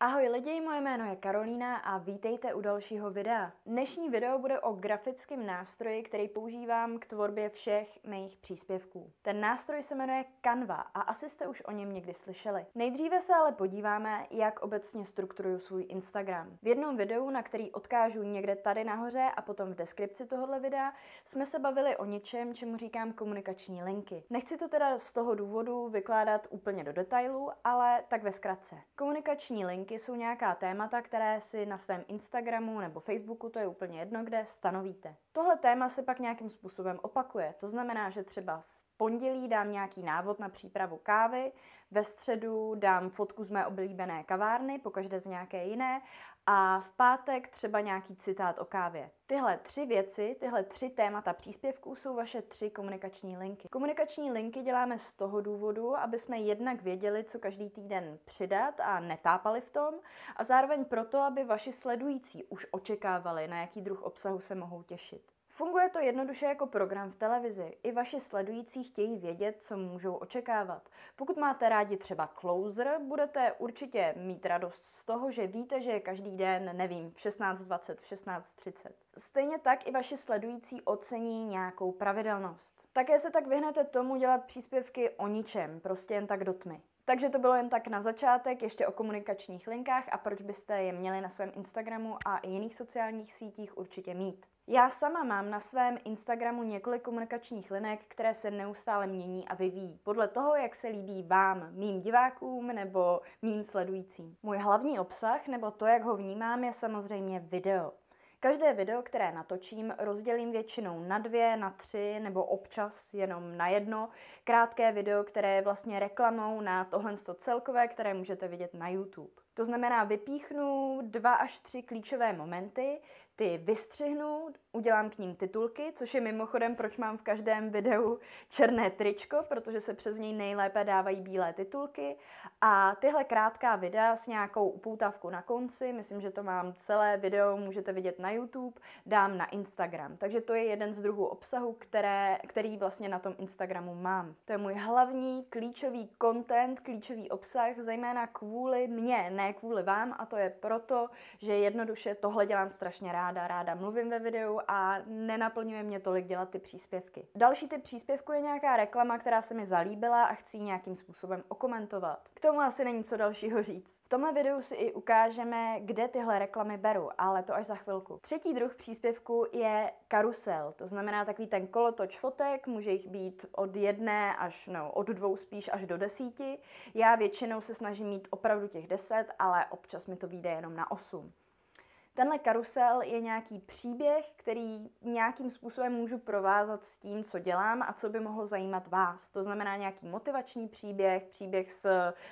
Ahoj lidi, moje jméno je Karolína a vítejte u dalšího videa. Dnešní video bude o grafickém nástroji, který používám k tvorbě všech mých příspěvků. Ten nástroj se jmenuje Canva a asi jste už o něm někdy slyšeli. Nejdříve se ale podíváme, jak obecně strukturuju svůj Instagram. V jednom videu, na který odkážu někde tady nahoře a potom v deskripci tohoto videa, jsme se bavili o něčem, čemu říkám komunikační linky. Nechci to teda z toho důvodu vykládat úplně do detailu, ale tak ve zkratce. Komunikační linky linky jsou nějaká témata, které si na svém Instagramu nebo Facebooku, to je úplně jedno kde, stanovíte. Tohle téma se pak nějakým způsobem opakuje. To znamená, že třeba v pondělí dám nějaký návod na přípravu kávy, ve středu dám fotku z mé oblíbené kavárny, pokaždé z nějaké jiné a v pátek třeba nějaký citát o kávě. Tyhle tři věci, tyhle tři témata příspěvků jsou vaše tři komunikační linky. Komunikační linky děláme z toho důvodu, aby jsme jednak věděli, co každý týden přidat a netápali v tom, a zároveň proto, aby vaši sledující už očekávali, na jaký druh obsahu se mohou těšit. Funguje to jednoduše jako program v televizi. I vaši sledující chtějí vědět, co můžou očekávat. Pokud máte rádi třeba closer, budete určitě mít radost z toho, že víte, že je každý den, nevím, v 16.20, v 16.30. Stejně tak i vaši sledující ocení nějakou pravidelnost. Také se tak vyhnete tomu dělat příspěvky o ničem, prostě jen tak do tmy. Takže to bylo jen tak na začátek, ještě o komunikačních linkách a proč byste je měli na svém Instagramu a i jiných sociálních sítích určitě mít. Já sama mám na svém Instagramu několik komunikačních linek, které se neustále mění a vyvíjí. Podle toho, jak se líbí vám, mým divákům nebo mým sledujícím. Můj hlavní obsah, nebo to, jak ho vnímám, je samozřejmě video. Každé video, které natočím, rozdělím většinou na dvě, na tři nebo občas jenom na jedno. Krátké video, které je vlastně reklamou na tohle celkové, které můžete vidět na YouTube. To znamená, vypíchnu dva až tři klíčové momenty, ty vystřihnu, udělám k ním titulky, což je mimochodem, proč mám v každém videu černé tričko, protože se přes něj nejlépe dávají bílé titulky. A tyhle krátká videa s nějakou upoutavkou na konci, myslím, že to mám celé video, můžete vidět na YouTube, dám na Instagram. Takže to je jeden z druhů obsahu, které, který vlastně na tom Instagramu mám. To je můj hlavní klíčový content, klíčový obsah, zejména kvůli mně, ne kvůli vám a to je proto, že jednoduše tohle dělám strašně ráda. Ráda mluvím ve videu a nenaplňuje mě tolik dělat ty příspěvky. Další typ příspěvku je nějaká reklama, která se mi zalíbila a chci ji nějakým způsobem okomentovat. K tomu asi není co dalšího říct. V tomhle videu si i ukážeme, kde tyhle reklamy beru, ale to až za chvilku. Třetí druh příspěvku je karusel, to znamená takový ten kolotoč fotek, může jich být od jedné až, no, od dvou spíš až do desíti. Já většinou se snažím mít opravdu těch deset, ale občas mi to vyjde jenom na osm. Tenhle karusel je nějaký příběh, který nějakým způsobem můžu provázat s tím, co dělám a co by mohlo zajímat vás. To znamená nějaký motivační příběh, příběh z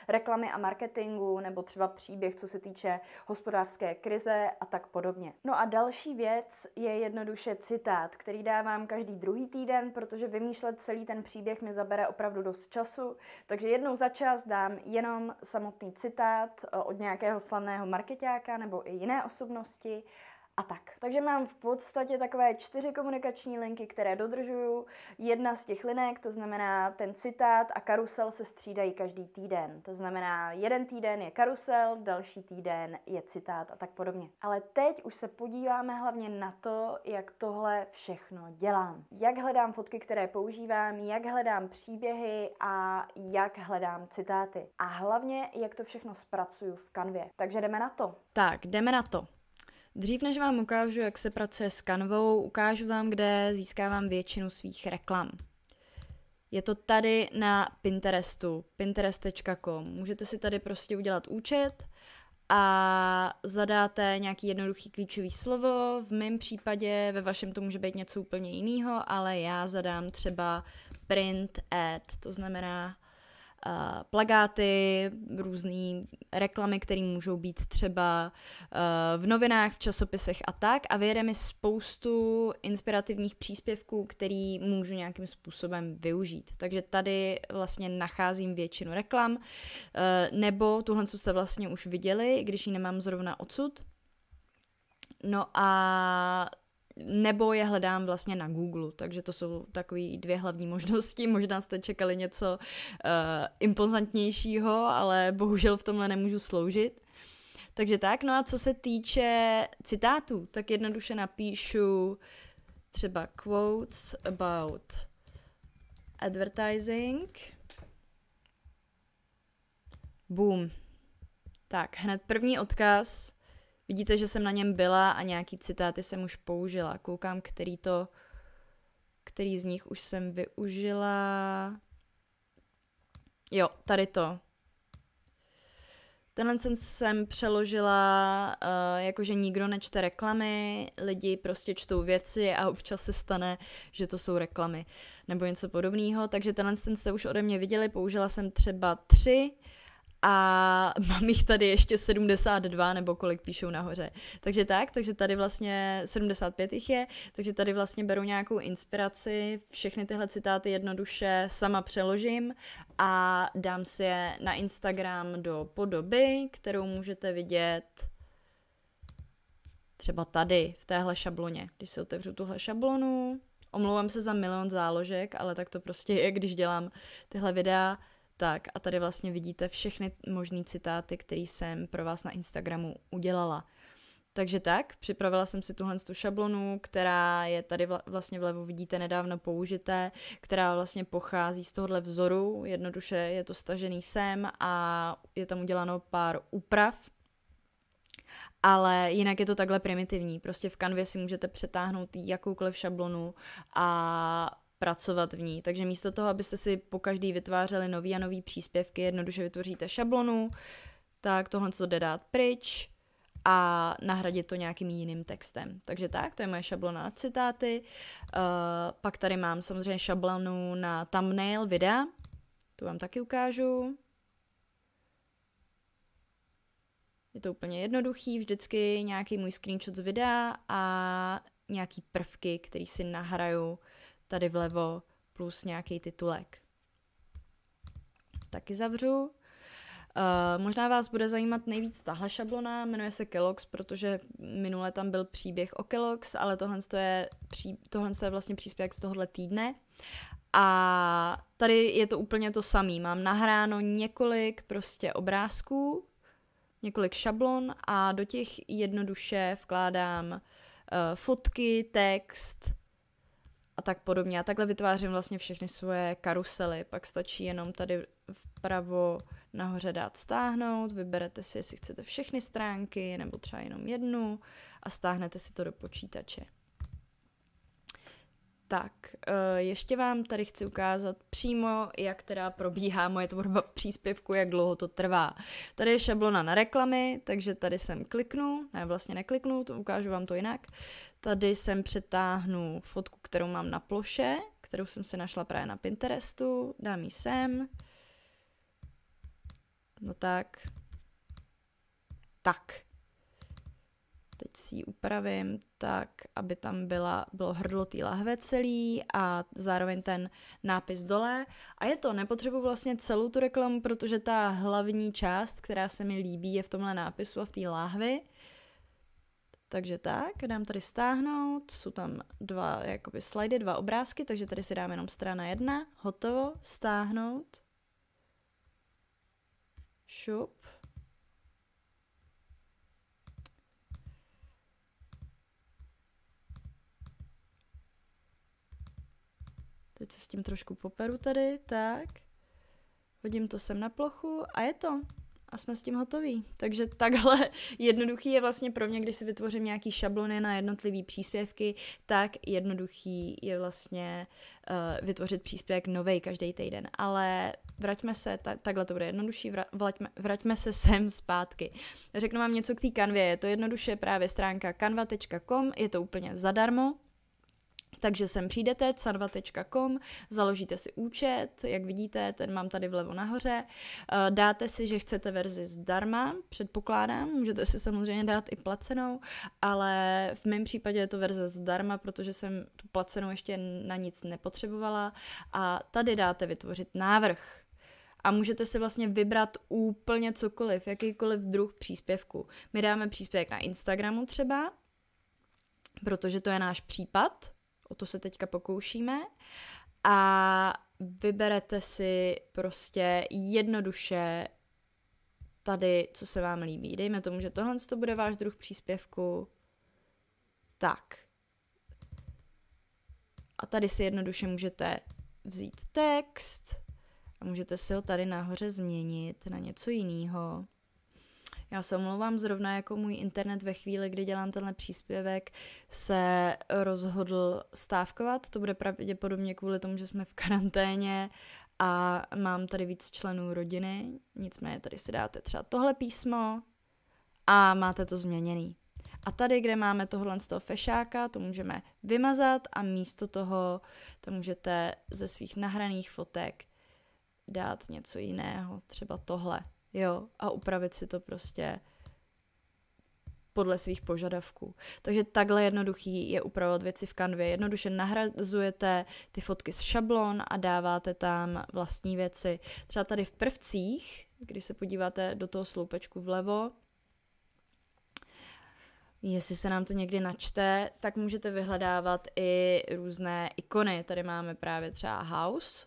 reklamy a marketingu, nebo třeba příběh, co se týče hospodářské krize a tak podobně. No a další věc je jednoduše citát, který dávám každý druhý týden, protože vymýšlet celý ten příběh mi zabere opravdu dost času. Takže jednou za čas dám jenom samotný citát eh, od nějakého slavného marketáka nebo i jiné osobnosti činnosti a tak. Takže mám v podstatě takové čtyři komunikační linky, které dodržuju. Jedna z těch linek, to znamená ten citát a karusel se střídají každý týden. To znamená, jeden týden je karusel, další týden je citát a tak podobně. Ale teď už se podíváme hlavně na to, jak tohle všechno dělám. Jak hledám fotky, které používám, jak hledám příběhy a jak hledám citáty. A hlavně, jak to všechno zpracuju v kanvě. Takže jdeme na to. Tak, jdeme na to. Dřív než vám ukážu, jak se pracuje s kanvou, ukážu vám, kde získávám většinu svých reklam. Je to tady na Pinterestu, pinterest.com. Můžete si tady prostě udělat účet a zadáte nějaký jednoduchý klíčový slovo. V mém případě, ve vašem to může být něco úplně jiného, ale já zadám třeba print ad, to znamená plagáty, různé reklamy, které můžou být třeba uh, v novinách, v časopisech a tak a vyjede mi spoustu inspirativních příspěvků, který můžu nějakým způsobem využít. Takže tady vlastně nacházím většinu reklam, uh, nebo tuhle jste vlastně už viděli, když ji nemám zrovna odsud. No a nebo je hledám vlastně na Google, takže to jsou takové dvě hlavní možnosti. Možná jste čekali něco uh, impozantnějšího, ale bohužel v tomhle nemůžu sloužit. Takže tak, no a co se týče citátů, tak jednoduše napíšu třeba quotes about advertising. Boom. Tak, hned první odkaz. Vidíte, že jsem na něm byla a nějaký citáty jsem už použila. Koukám, který to, který z nich už jsem využila. Jo, tady to. Tenhle jsem přeložila, uh, jakože nikdo nečte reklamy, lidi prostě čtou věci a občas se stane, že to jsou reklamy nebo něco podobného. Takže tenhle jste už ode mě viděli, použila jsem třeba tři a mám jich tady ještě 72 nebo kolik píšou nahoře. Takže tak, takže tady vlastně 75 jich je, takže tady vlastně beru nějakou inspiraci, všechny tyhle citáty jednoduše sama přeložím a dám si je na Instagram do podoby, kterou můžete vidět třeba tady, v téhle šabloně. Když si otevřu tuhle šablonu, omlouvám se za milion záložek, ale tak to prostě je, když dělám tyhle videa, tak a tady vlastně vidíte všechny možné citáty, které jsem pro vás na Instagramu udělala. Takže tak, připravila jsem si tuhle tu šablonu, která je tady vlastně vlevo vidíte nedávno použité, která vlastně pochází z tohohle vzoru, jednoduše je to stažený sem a je tam uděláno pár úprav, ale jinak je to takhle primitivní. Prostě v kanvě si můžete přetáhnout jakoukoliv šablonu a pracovat v ní. Takže místo toho, abyste si po každý vytvářeli nový a nový příspěvky, jednoduše vytvoříte šablonu, tak tohle co jde dát pryč a nahradit to nějakým jiným textem. Takže tak, to je moje šablona na citáty. Uh, pak tady mám samozřejmě šablonu na thumbnail videa, tu vám taky ukážu. Je to úplně jednoduchý, vždycky nějaký můj screenshot z videa a nějaký prvky, který si nahraju tady vlevo plus nějaký titulek. Taky zavřu. Uh, možná vás bude zajímat nejvíc tahle šablona, jmenuje se Kellogg's, protože minule tam byl příběh o Kellogg's, ale tohle je, pří, tohle je vlastně příspěvek z tohohle týdne. A tady je to úplně to samé. Mám nahráno několik prostě obrázků, několik šablon a do těch jednoduše vkládám uh, fotky, text, tak podobně. A takhle vytvářím vlastně všechny svoje karusely. Pak stačí jenom tady vpravo nahoře dát stáhnout, vyberete si, jestli chcete všechny stránky nebo třeba jenom jednu a stáhnete si to do počítače. Tak, eh, ještě vám tady chci ukázat přímo, jak teda probíhá moje tvorba příspěvku, jak dlouho to trvá. Tady je šablona na reklamy, takže tady jsem kliknu, ne vlastně nekliknu, to ukážu vám to jinak. Tady jsem přetáhnu fotku, kterou mám na ploše, kterou jsem si našla právě na Pinterestu, dám ji sem. No tak. Tak. Teď si ji upravím tak, aby tam byla, bylo hrdlo té lahve celý a zároveň ten nápis dole. A je to, nepotřebuji vlastně celou tu reklamu, protože ta hlavní část, která se mi líbí, je v tomhle nápisu a v té láhvi. Takže tak, dám tady stáhnout, jsou tam dva jakoby slidy, dva obrázky, takže tady si dám jenom strana jedna, hotovo, stáhnout, šup, Teď se s tím trošku poperu tady, tak. Hodím to sem na plochu a je to a jsme s tím hotoví. Takže takhle jednoduchý je vlastně pro mě, když si vytvořím nějaký šablony na jednotlivý příspěvky, tak jednoduchý je vlastně uh, vytvořit příspěvek nový každý týden. Ale vraťme se, ta, takhle to bude jednodušší, vraťme, vraťme se sem zpátky. Řeknu vám něco k té kanvě, je to jednoduše právě stránka canva.com, je to úplně zadarmo, takže sem přijdete, canva.com, založíte si účet, jak vidíte, ten mám tady vlevo nahoře, eh, dáte si, že chcete verzi zdarma, předpokládám, můžete si samozřejmě dát i placenou, ale v mém případě je to verze zdarma, protože jsem tu placenou ještě na nic nepotřebovala. A tady dáte vytvořit návrh, a můžete si vlastně vybrat úplně cokoliv, jakýkoliv druh příspěvku. My dáme příspěvek na Instagramu třeba, protože to je náš případ, o to se teďka pokoušíme. A vyberete si prostě jednoduše tady, co se vám líbí. Dejme tomu, že tohle to bude váš druh příspěvku. Tak. A tady si jednoduše můžete vzít text a můžete si ho tady nahoře změnit na něco jiného. Já se omlouvám, zrovna jako můj internet ve chvíli, kdy dělám tenhle příspěvek, se rozhodl stávkovat. To bude pravděpodobně kvůli tomu, že jsme v karanténě a mám tady víc členů rodiny. Nicméně tady si dáte třeba tohle písmo a máte to změněný. A tady, kde máme tohle z toho fešáka, to můžeme vymazat a místo toho to můžete ze svých nahraných fotek dát něco jiného, třeba tohle, jo, a upravit si to prostě podle svých požadavků. Takže takhle jednoduchý je upravovat věci v kanvě. Jednoduše nahrazujete ty fotky z šablon a dáváte tam vlastní věci. Třeba tady v prvcích, když se podíváte do toho sloupečku vlevo, Jestli se nám to někdy načte, tak můžete vyhledávat i různé ikony. Tady máme právě třeba house,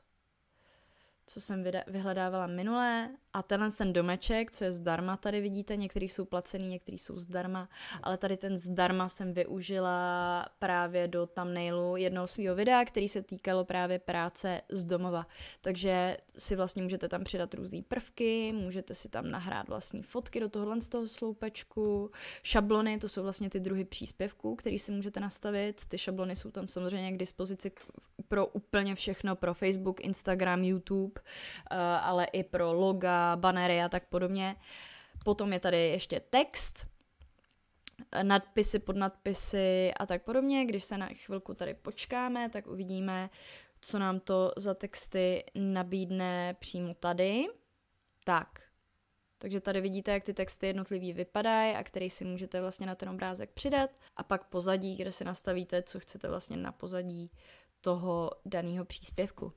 co jsem vyhledávala minulé. A tenhle ten domeček, co je zdarma, tady vidíte, některý jsou placený, některý jsou zdarma, ale tady ten zdarma jsem využila právě do thumbnailu jednoho svého videa, který se týkalo právě práce z domova. Takže si vlastně můžete tam přidat různé prvky, můžete si tam nahrát vlastní fotky do tohohle z toho sloupečku, šablony, to jsou vlastně ty druhy příspěvků, který si můžete nastavit. Ty šablony jsou tam samozřejmě k dispozici pro úplně všechno, pro Facebook, Instagram, YouTube, eh, ale i pro loga, banery a tak podobně. Potom je tady ještě text, nadpisy, podnadpisy a tak podobně. Když se na chvilku tady počkáme, tak uvidíme, co nám to za texty nabídne přímo tady. Tak, takže tady vidíte, jak ty texty jednotlivý vypadají a který si můžete vlastně na ten obrázek přidat. A pak pozadí, kde si nastavíte, co chcete vlastně na pozadí toho daného příspěvku.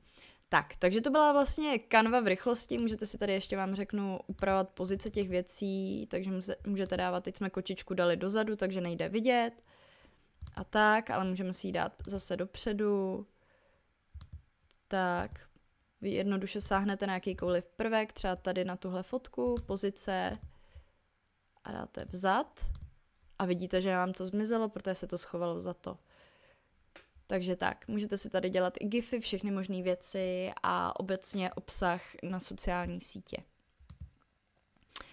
Tak, takže to byla vlastně kanva v rychlosti, můžete si tady ještě vám řeknu upravovat pozice těch věcí, takže můžete dávat, teď jsme kočičku dali dozadu, takže nejde vidět. A tak, ale můžeme si ji dát zase dopředu, tak, vy jednoduše sáhnete na jakýkoliv prvek, třeba tady na tuhle fotku, pozice a dáte vzad. A vidíte, že vám to zmizelo, protože se to schovalo za to. Takže tak, můžete si tady dělat i gify, všechny možné věci a obecně obsah na sociální sítě.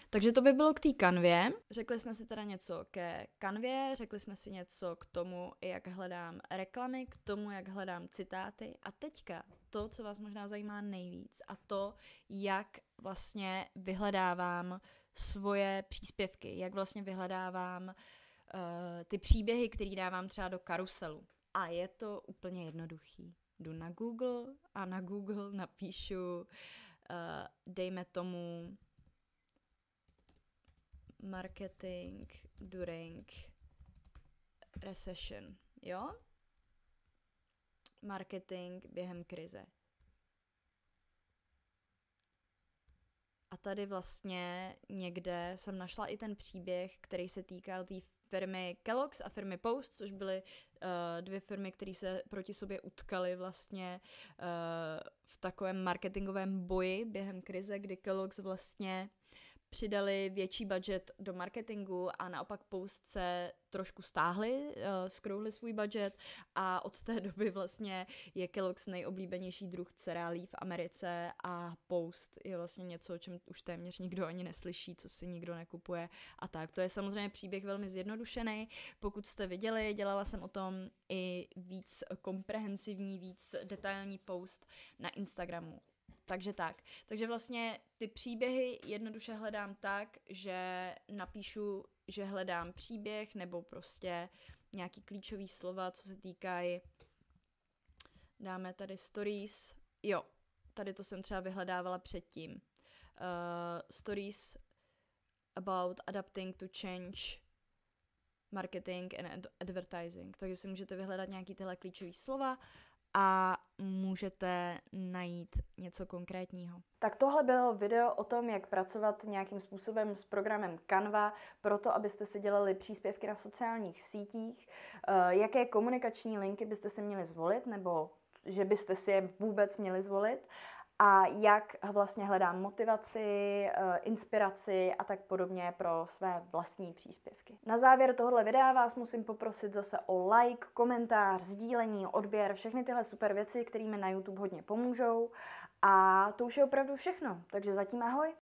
Takže to by bylo k té kanvě. Řekli jsme si teda něco ke kanvě, řekli jsme si něco k tomu, jak hledám reklamy, k tomu, jak hledám citáty. A teďka to, co vás možná zajímá nejvíc, a to, jak vlastně vyhledávám svoje příspěvky, jak vlastně vyhledávám uh, ty příběhy, které dávám třeba do karuselu. A je to úplně jednoduchý. Jdu na Google a na Google napíšu, uh, dejme tomu, marketing during recession, jo? Marketing během krize. A tady vlastně někde jsem našla i ten příběh, který se týkal té firmy Kellogg's a firmy Post, což byly uh, dvě firmy, které se proti sobě utkaly vlastně uh, v takovém marketingovém boji během krize, kdy Kellogg's vlastně přidali větší budget do marketingu a naopak Post se trošku stáhli, uh, skrouhli svůj budget a od té doby vlastně je Kellogg's nejoblíbenější druh cereálí v Americe a Post je vlastně něco, o čem už téměř nikdo ani neslyší, co si nikdo nekupuje a tak. To je samozřejmě příběh velmi zjednodušený. Pokud jste viděli, dělala jsem o tom i víc komprehensivní, víc detailní post na Instagramu. Takže tak. Takže vlastně ty příběhy jednoduše hledám tak, že napíšu, že hledám příběh nebo prostě nějaký klíčový slova, co se týkají dáme tady stories. Jo, tady to jsem třeba vyhledávala předtím. Uh, stories about adapting to change marketing and advertising. Takže si můžete vyhledat nějaký tyhle klíčové slova a můžete najít něco konkrétního. Tak tohle bylo video o tom, jak pracovat nějakým způsobem s programem Canva, proto abyste si dělali příspěvky na sociálních sítích, eh, jaké komunikační linky byste si měli zvolit, nebo že byste si je vůbec měli zvolit a jak vlastně hledám motivaci, eh, inspiraci a tak podobně pro své vlastní příspěvky. Na závěr tohohle videa vás musím poprosit zase o like, komentář, sdílení, odběr, všechny tyhle super věci, které mi na YouTube hodně pomůžou. A to už je opravdu všechno, takže zatím ahoj.